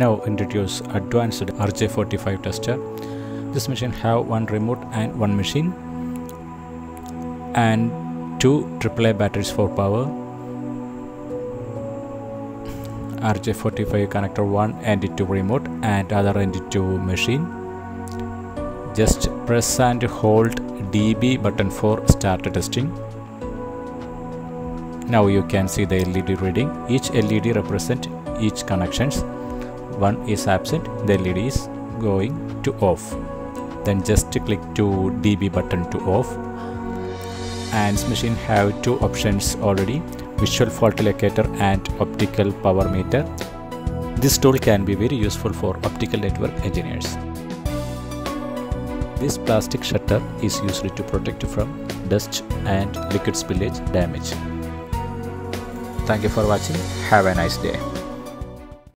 Now introduce advanced RJ45 tester. This machine have one remote and one machine and two AAA batteries for power. RJ45 connector 1 and 2 remote and other end 2 machine. Just press and hold DB button for start testing. Now you can see the LED reading. Each LED represent each connections. One is absent, the LED is going to off. Then just click to DB button to off. And machine have two options already visual fault locator and optical power meter. This tool can be very useful for optical network engineers. This plastic shutter is used to protect from dust and liquid spillage damage. Thank you for watching. Have a nice day.